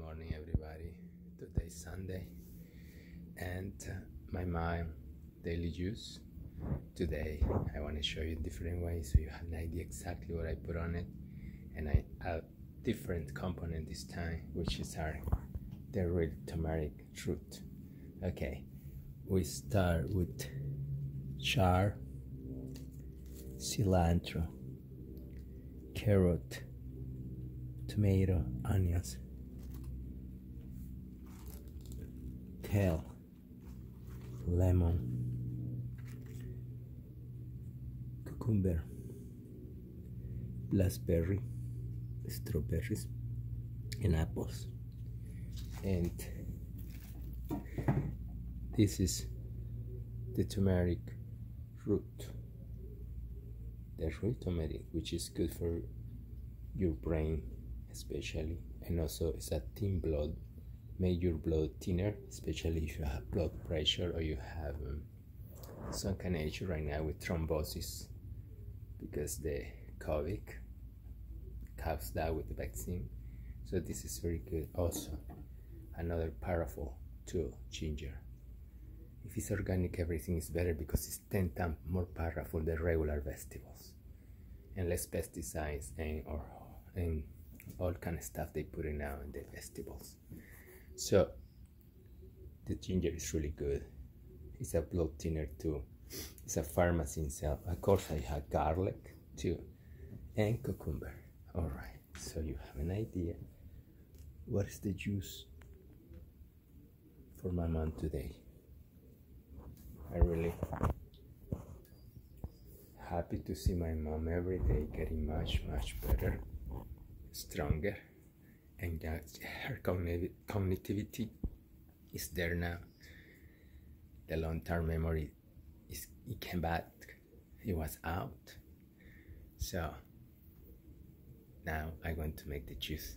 morning, everybody. Today's Sunday, and my mind daily juice. Today, I want to show you different ways so you have an idea exactly what I put on it, and I add different component this time, which is our the real turmeric root. Okay, we start with char, cilantro, carrot, tomato, onions, kale, lemon, cucumber, blackberry, strawberries, and apples. And this is the turmeric root. The root turmeric, which is good for your brain, especially, and also it's a thin blood make your blood thinner, especially if you have blood pressure or you have um, some kind of issue right now with thrombosis because the COVID caused that with the vaccine. So this is very good. Also, another powerful tool, ginger. If it's organic, everything is better because it's 10 times more powerful than regular vegetables and less pesticides and or and all kind of stuff they put in now in the vegetables. So the ginger is really good. It's a blood thinner too. It's a pharmacy itself. Of course, I have garlic too, and cucumber. All right, so you have an idea. What is the juice for my mom today? I really happy to see my mom every day getting much much better, stronger and her cognitivity is there now. The long-term memory is it came back. It was out. So now I'm going to make the juice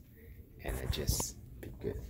and I just be good.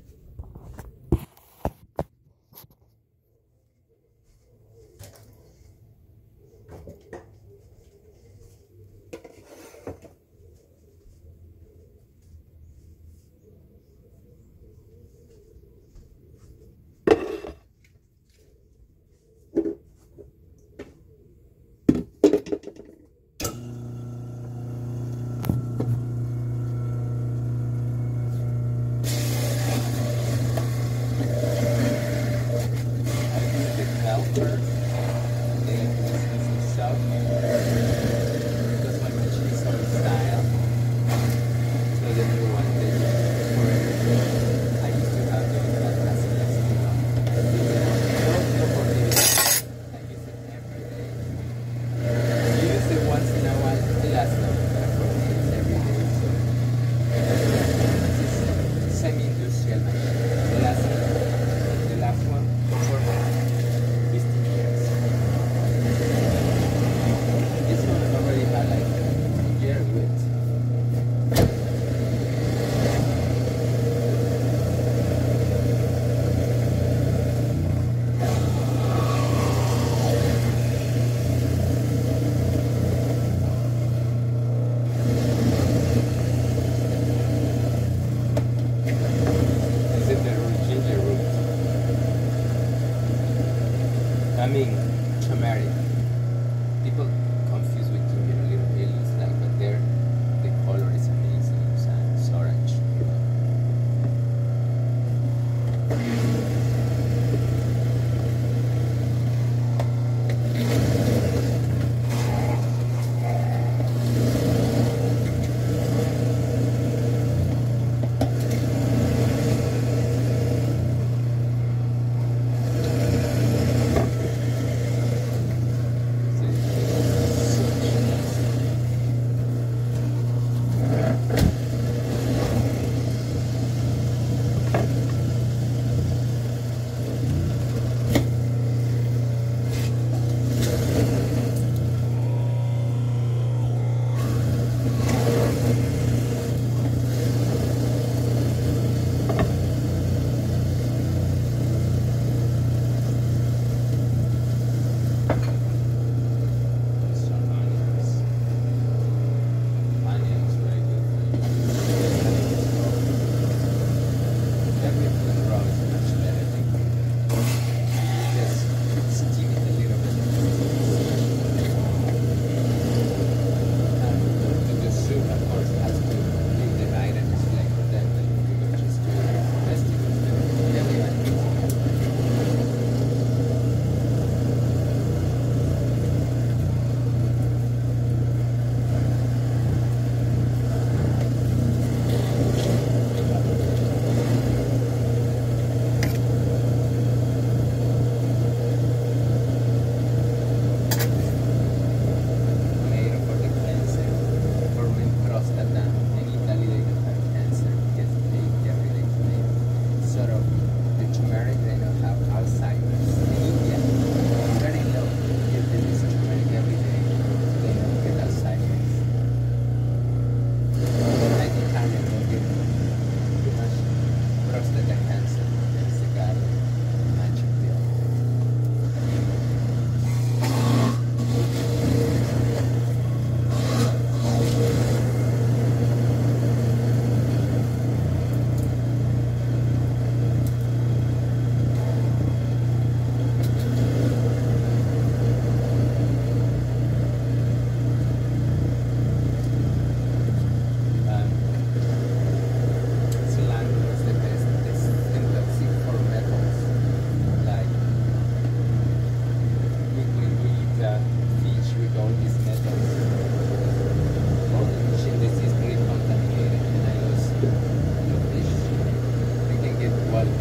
I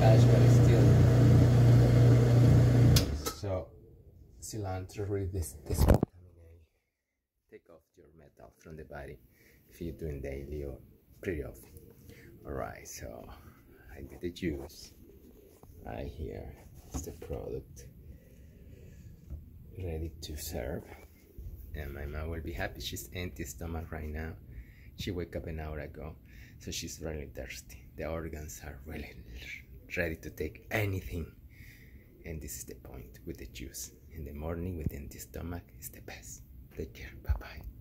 body cash, but still. So, cilantro really this this vitamin A. Take off your metal from the body if you're doing daily or pretty often. Alright, so I get the juice right here. It's the product ready to serve. And my mom will be happy. She's empty stomach right now. She woke up an hour ago, so she's really thirsty. The organs are really ready to take anything. And this is the point with the juice. In the morning within the stomach is the best. Take care. Bye bye.